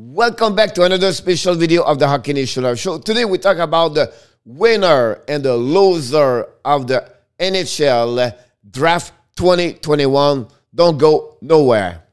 Welcome back to another special video of the Hockey Nation Live Show. Today we talk about the winner and the loser of the NHL Draft 2021. Don't go nowhere.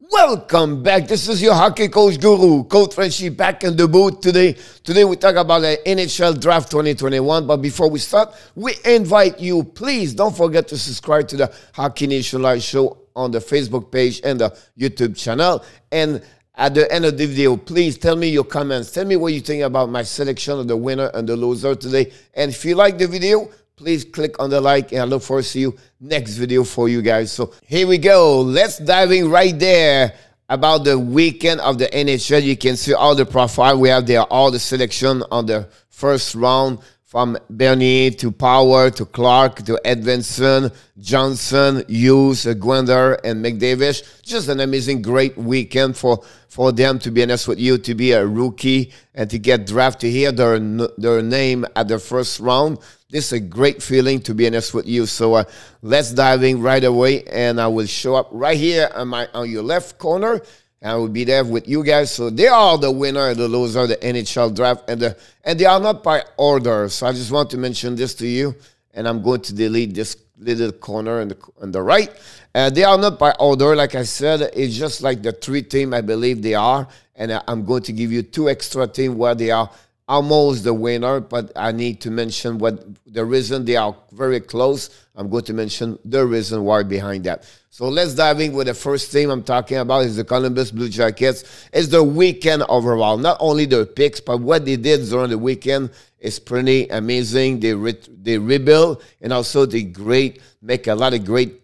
Welcome back. This is your hockey coach guru, Coach Frenchy, back in the booth today. Today we talk about the NHL Draft 2021. But before we start, we invite you, please don't forget to subscribe to the Hockey Nation Live Show on the Facebook page and the YouTube channel. And at the end of the video, please tell me your comments. Tell me what you think about my selection of the winner and the loser today. And if you like the video, please click on the like and I look forward to see you next video for you guys. So here we go. Let's dive in right there about the weekend of the NHL. You can see all the profile. We have there all the selection on the first round from Beniers to Power to Clarke to Edvinsson, Johnson, Hughes, Guenther, and McTavish. Just an amazing, great weekend for, for them, to be honest with you, to be a rookie and to get drafted, to hear their, their name at the first round. This is a great feeling, to be honest with you. So uh, let's dive in right away, and I will show up right here on, my, on your left corner I will be there with you guys. So they are the winner and the loser of the NHL draft, and the and they are not by order. So I just want to mention this to you, and I'm going to delete this little corner on the on the right. Uh, they are not by order, like I said. It's just like the three team I believe they are, and I'm going to give you two extra team where they are almost the winner, but I need to mention what the reason they are very close. I'm going to mention the reason why behind that. So let's dive in with the first team I'm talking about is the Columbus Blue Jackets. It's the weekend overall. Not only their picks, but what they did during the weekend is pretty amazing. They re- they rebuild and also they great make a lot of great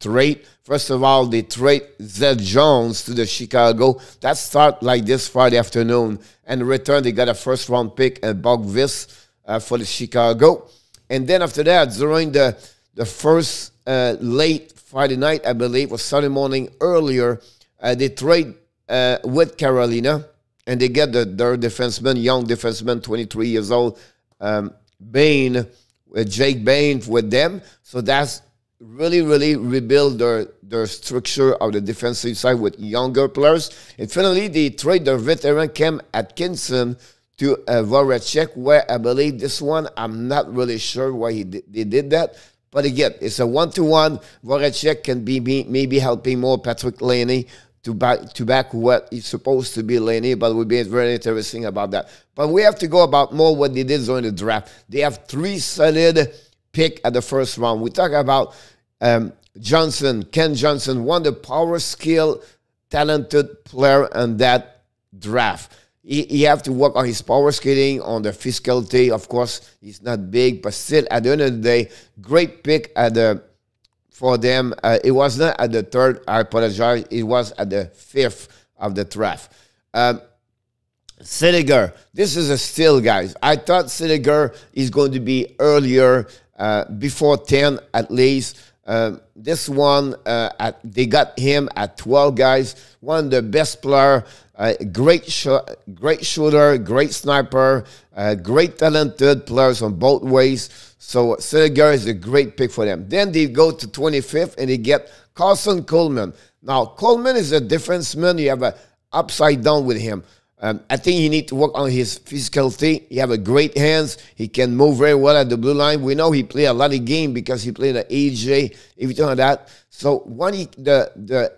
trade. First of all, they trade Seth Jones to the Chicago. That start like this Friday afternoon. And return, they got a first round pick and Boqvist uh, for the Chicago. And then after that, during the the first uh, late Friday night, I believe, or Sunday morning earlier, uh, they trade uh, with Carolina, and they get the, their defenseman, young defenseman, 23 years old, um, Bean, uh, Jake Bean with them. So that's really, really rebuild their, their structure of the defensive side with younger players. And finally, they trade their veteran Cam Atkinson to uh, Voracek, where I believe this one, I'm not really sure why he they did that. But again, it's a one-to-one. Voracek can be maybe helping more Patrick Laine to back to back what is supposed to be Laine, but it would be very interesting about that. But we have to go about more what they did during the draft. They have three solid pick at the first round. We talk about um, Johnson, Kent Johnson, one the power skill, talented player in that draft he, he have to work on his power skating, on the physicality. Of course, he's not big, but still, at the end of the day, great pick at the for them. Uh, it was not at the third. I apologize. It was at the fifth of the draft. Um, this is a steal, guys. I thought Sillinger is going to be earlier, uh, before 10 at least. Uh, this one, uh, at, they got him at 12, guys. One of the best player uh, great, sh- great shooter, great sniper, uh, great talented players on both ways. So Sillinger is a great pick for them. Then they go to 25th and they get Corson Coleman. Now Coleman is a defenseman. You have a upside down with him. Um, I think he need to work on his physicality. He have a great hands. He can move very well at the blue line. We know he play a lot of game because he played at AJ, everything like that. So when he the the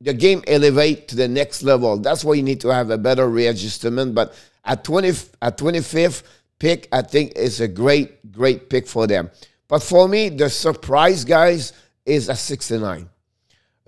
the game elevate to the next level. That's why you need to have a better readjustment. But at 20 at 25th pick, I think is a great, great pick for them. But for me, the surprise, guys, is a 69.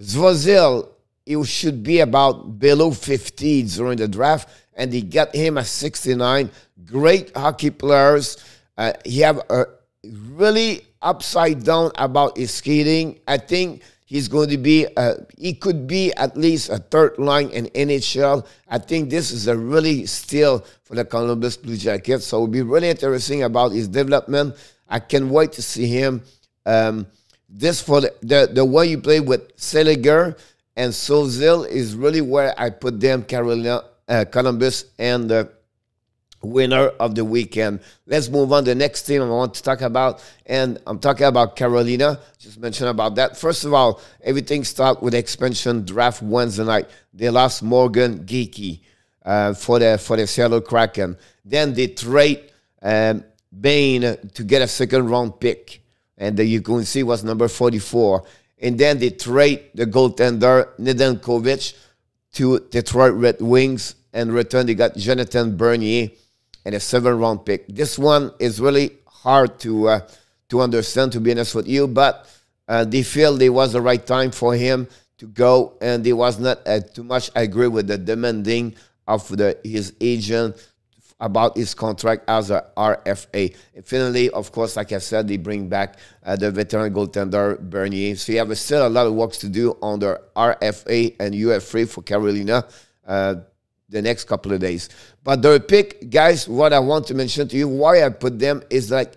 Svozil, it should be about below 50 during the draft, and they got him at 69. Great hockey players. Uh, he have a really upside down about his skating. I think He's going to be, uh, he could be at least a third line in NHL. I think this is a really steal for the Columbus Blue Jackets. So it'll be really interesting about his development. I can't wait to see him. Um, this for the, the, the way you play with Sillinger and Svozil is really where I put them, Carolina, uh, Columbus and uh, winner of the weekend. Let's move on the next team I want to talk about, and I'm talking about Carolina. Just mention about that. First of all, everything started with expansion draft Wednesday night. They lost Morgan Geekie uh, for the for the Seattle Kraken. Then they trade um, Bean to get a second round pick, and the, you can see was number 44. And then they trade the goaltender Nedeljkovic to Detroit Red Wings, and return they got Jonathan Bernier and a seven round pick. This one is really hard to uh, to understand, to be honest with you, but uh, they feel it was the right time for him to go, and they was not uh, too much I agree with the demanding of the his agent about his contract as a RFA. And finally, of course, like I said, they bring back uh, the veteran goaltender Bernier. So you have still a lot of work to do on the RFA and UFA for Carolina. Uh, the next couple of days. But their pick, guys, what I want to mention to you, why I put them is like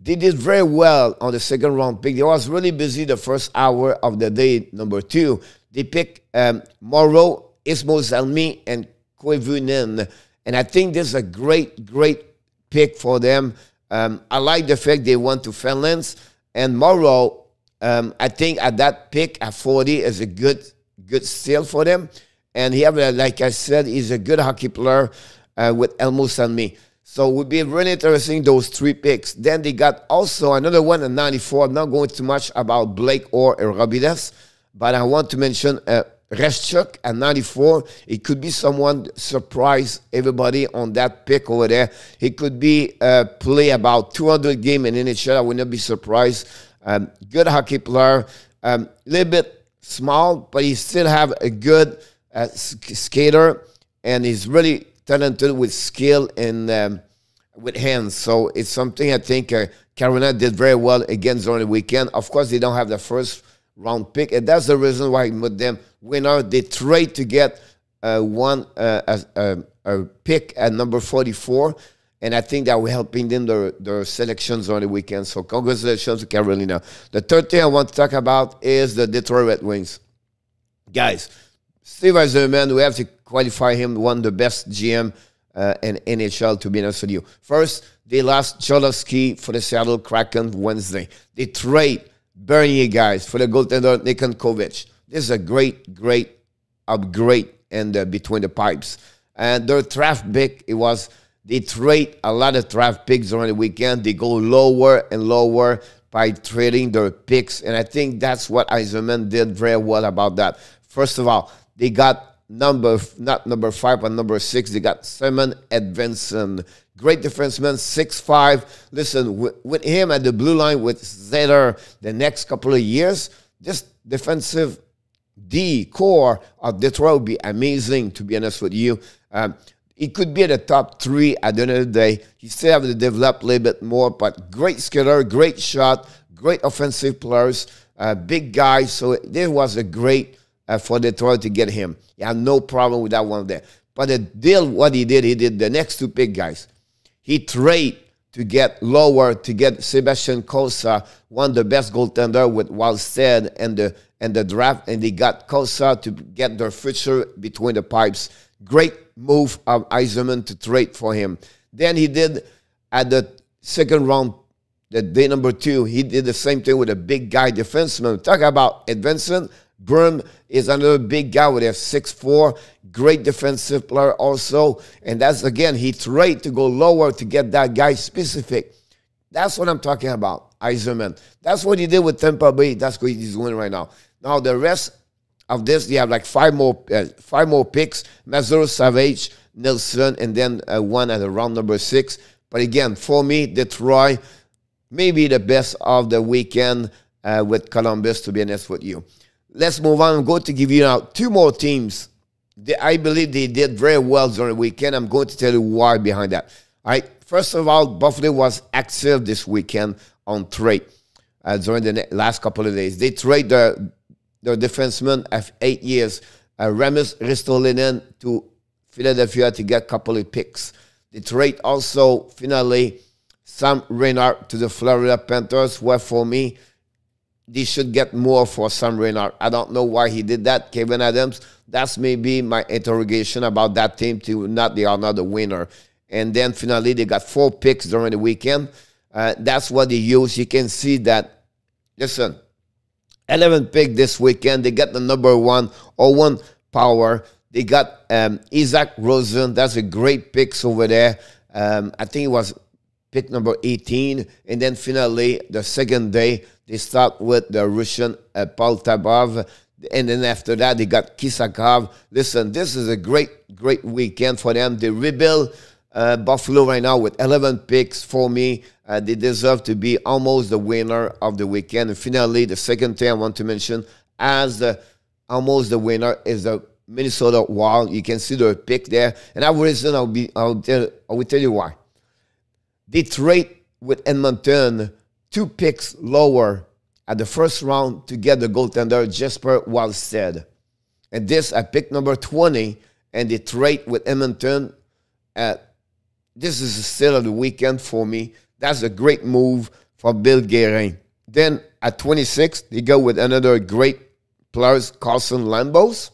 they did very well on the second round pick. They was really busy the first hour of the day, number two. They picked um, Morrow, Heimosalmi, and Koivunen. And I think this is a great, great pick for them. Um, I like the fact they went to Finland. And Morrow, um, I think at that pick at 40 is a good, good steal for them. And he have, like I said, he's a good hockey player uh, with Elmo me. So it would be really interesting, those three picks. Then they got also another one at 94. I'm not going too much about Blake or Robidas, but I want to mention uh, Reshchuk at 94. It could be someone surprise everybody on that pick over there. He could be uh, play about 200 game in NHL. I would not be surprised. Um, good hockey player. A um, little bit small, but he still have a good – uh, skater, and he's really talented with skill and um, with hands. So it's something I think uh, Carolina did very well against on the weekend. Of course, they don't have the first round pick, and that's the reason why with them winner they trade to get uh, one uh, a, a, pick at number forty four. And I think that we're helping them their, their selections on the weekend. So congratulations to Carolina. The third thing I want to talk about is the Detroit Red Wings. Guys, Steve Yzerman, we have to qualify him one of the best GM uh, in NHL, to be honest with you. First, they lost Cholowski for the Seattle Kraken Wednesday. They trade Bernier guys for the goaltender Nedeljkovic. This is a great, great upgrade in between the pipes. And their draft pick, it was they trade a lot of draft picks during the weekend. They go lower and lower by trading their picks. And I think that's what Yzerman did very well about that. First of all, they got number, not number five, but number six. They got Simon Edvinsson. Great defenseman, six five. Listen, with, with him at the blue line with Seider the next couple of years, this defensive D core of Detroit will be amazing, to be honest with you. Um, he could be at the top three at the end of the day. He still have to develop a little bit more, but great skiller, great shot, great offensive players, uh, big guy. So this was a great uh, for Detroit to get him. He had no problem with that one there. But the deal, what he did, he did the next two big guys. He trade to get lower to get Sebastian Cossa, one of the best goaltender with Wallstedt and the and the draft, and they got Cossa to get their future between the pipes. Great move of Yzerman to trade for him. Then he did at the second round, the day number two, he did the same thing with a big guy defenseman. Talk about advancement Berm is another big guy with a 6'4, great defensive player also. And that's again, he tried to go lower to get that guy specific. That's what I'm talking about, Yzerman. That's what he did with Tampa Bay. That's what he's doing right now. Now the rest of this, you have like five more, uh, five more picks: Mazur, Savage, Nelson, and then uh, one at round number six. But again, for me, Detroit, maybe the best of the weekend uh, with Columbus. To be honest with you. Let's move on. I'm going to give you now two more teams. I believe they did very well during the weekend. I'm going to tell you why behind that. All right. First of all, Buffalo was active this weekend on trade uh, during the last couple of days. They trade their, their defenseman of eight years, uh, Rasmus Ristolainen, to Philadelphia to get a couple of picks. They trade also, finally, Sam Reinhart to the Florida Panthers, where for me, they should get more for Sam Reinhart. I don't know why he did that. Kevin Adams, that's maybe my interrogation about that team to not they are not a winner. And then finally, they got four picks during the weekend. Uh, that's what they use. You can see that. Listen, 11 pick this weekend. They got the number one Owen Power. They got um, Isaac Rosen. That's a great picks over there. Um, I think it was pick number 18. And then finally, the second day, they start with the Russian uh, Poltapov. And then after that, they got Kisakov. Listen, this is a great, great weekend for them. They rebuild uh, Buffalo right now with 11 picks for me. Uh, they deserve to be almost the winner of the weekend. And finally, the second thing I want to mention as the almost the winner is the Minnesota Wild. You can see their pick there. And that reason I'll be I'll tell I will tell you why. They trade with Edmonton two picks lower at the first round to get the goaltender Jesper Wallstedt. And this at pick number 20, and the trade with Edmonton at this is still of the weekend for me. That's a great move for Bill Guerin. Then at 26, they go with another great player, Carson Lambos.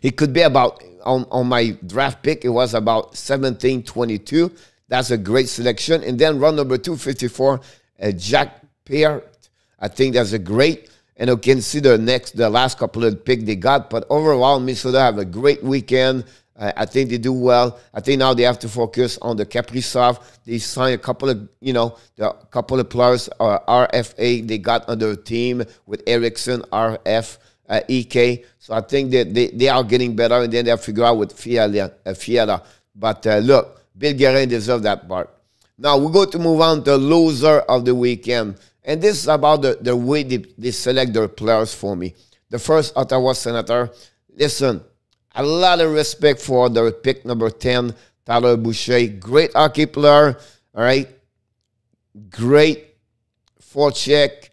He could be about on, on my draft pick, it was about 17 22. That's a great selection. And then round number 254, uh, Jack Peart. I think that's a great. And you can see the next, the last couple of pick they got. But overall, Minnesota have a great weekend. Uh, I think they do well. I think now they have to focus on the Kaprizov. They signed a couple of, you know, the couple of players, uh, RFA, they got on their team with Eriksson, RF, uh, EK. So I think that they, they are getting better, and then they'll figure out with Fiala. Uh, Fiala. But uh, look, Bill Guerin deserves that part. Now we're going to move on to loser of the weekend. And this is about the, the way they, they select their players for me. The first Ottawa Senator, listen, a lot of respect for the pick number 10, Tyler Boucher. Great hockey player, all right? Great forecheck,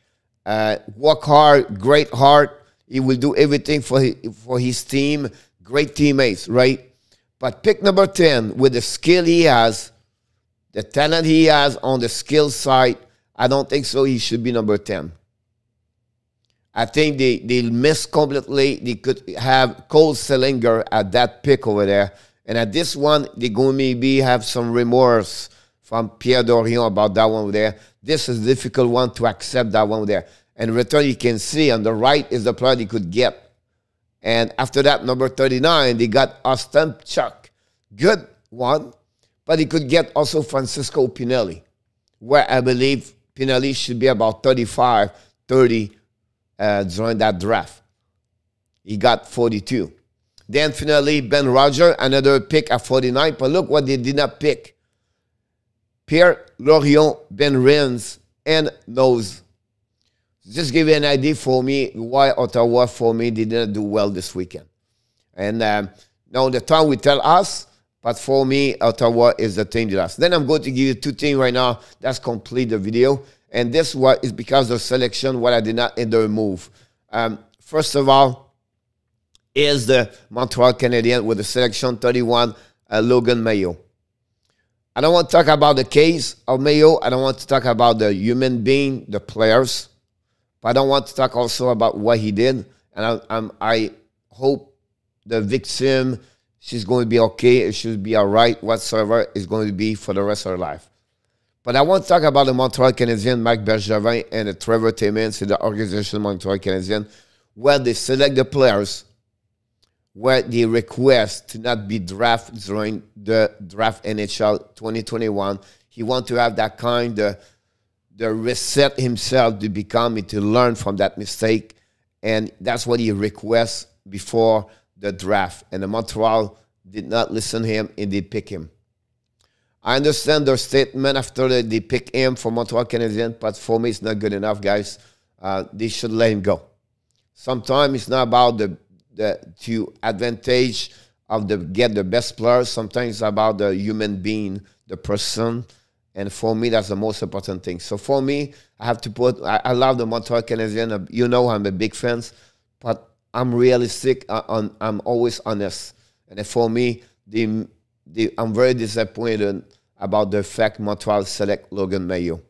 uh, work hard, great heart. He will do everything for for his team. Great teammates, right? But pick number 10, with the skill he has, the talent he has on the skill side, I don't think so. He should be number 10. I think they, they missed completely. They could have Cole Sillinger at that pick over there. And at this one, they're going maybe have some remorse from Pierre Dorion about that one over there. This is difficult one to accept that one over there. And return, you can see on the right is the player they could get. And after that, number 39, they got Austin Chuck. Good one. But he could get also Francesco Pinelli, where I believe Pinelli should be about 35, 30 uh, during that draft. He got 42. Then finally, Ben Roger, another pick at 49. But look what they did not pick. Pierre Lorion, Ben Rins, and Nose. Just give you an idea for me why Ottawa, for me, did not do well this weekend. And um, now the time will tell us, but for me, Ottawa is the thing that us. Then I'm going to give you two things right now. That's complete the video. And this what is because of selection, what I did not in the move. Um, first of all, is the Montreal Canadian with the selection 31, uh, Logan Mailloux. I don't want to talk about the case of Mailloux. I don't want to talk about the human being, the players. But I don't want to talk also about what he did. And I, I hope the victim, she's going to be okay. It should be all right. Whatsoever is going to be for the rest of her life. But I want to talk about the Montreal Canadien, Marc Bergevin, and the Trevor Timmins, the organization Montreal Canadien, where they select the players, where they request to not be drafted during the draft NHL 2021. He want to have that kind of the reset himself to become to learn from that mistake. And that's what he requests before the draft. And the Montreal did not listen to him and they pick him. I understand their statement after they pick him for Montreal Canadiens, but for me, it's not good enough, guys. Uh, they should let him go. Sometimes it's not about the, the to advantage of the get the best players. Sometimes it's about the human being, the person. And for me, that's the most important thing. So for me, I have to put, I, I love the Montreal Canadiens. You know, I'm a big fan, but I'm realistic. I, I'm, I'm always honest. And for me, the, the, I'm very disappointed about the fact Montreal select Logan Mailloux.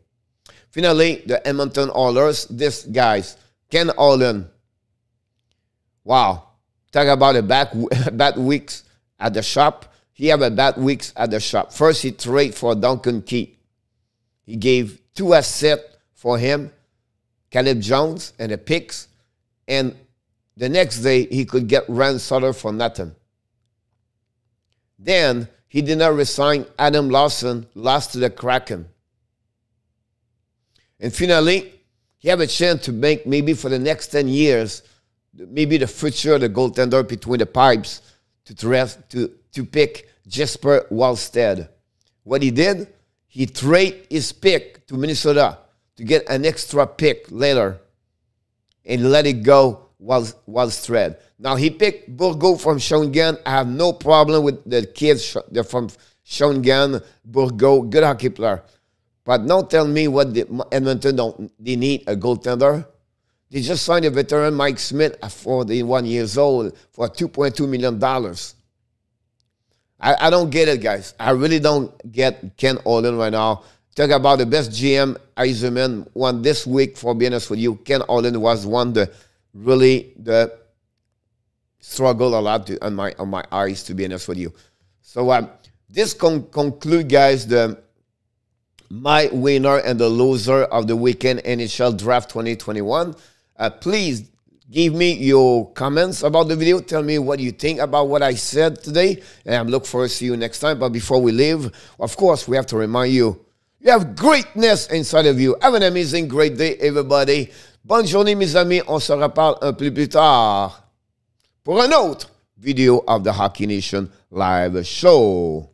Finally, the Edmonton Oilers. This guys, Ken Holland. Wow, talk about a bad bad weeks at the shop. he have a bad weeks at the shop. First, he trade for Duncan Keith. He gave two assets for him, Caleb Jones and the picks, and the next day he could get Ryan Suter for nothing. Then he did not resign Adam Larsson, lost to the Kraken. And finally, he had a chance to make maybe for the next 10 years, maybe the future of the goaltender between the pipes to, to, to pick Jesper Wallstedt. What he did, he traded his pick to Minnesota to get an extra pick later and let it go while, while thread. Now he picked Bourgault from Shawinigan. I have no problem with the kids they're from Shawinigan, Bourgault, good hockey player. But don't tell me what the Edmonton don't they need a goaltender. They just signed a veteran Mike Smith at 41 years old for 2.2 million dollars. I, I don't get it, guys. I really don't get Ken Holland right now. Talk about the best GM Yzerman won this week, for being honest with you. Ken Holland was one the really the struggle a lot to, on my on my eyes, to be honest with you. So um, this con- conclude, guys, the my winner and the loser of the weekend NHL Draft 2021. Uh, please give me your comments about the video. Tell me what you think about what I said today. And I'm looking forward to see you next time. But before we leave, of course, we have to remind you, you have greatness inside of you. Have an amazing, great day, everybody. Bonne journée, mes amis. On se reparle un peu plus tard pour un autre vidéo of the Hockey Nation live show.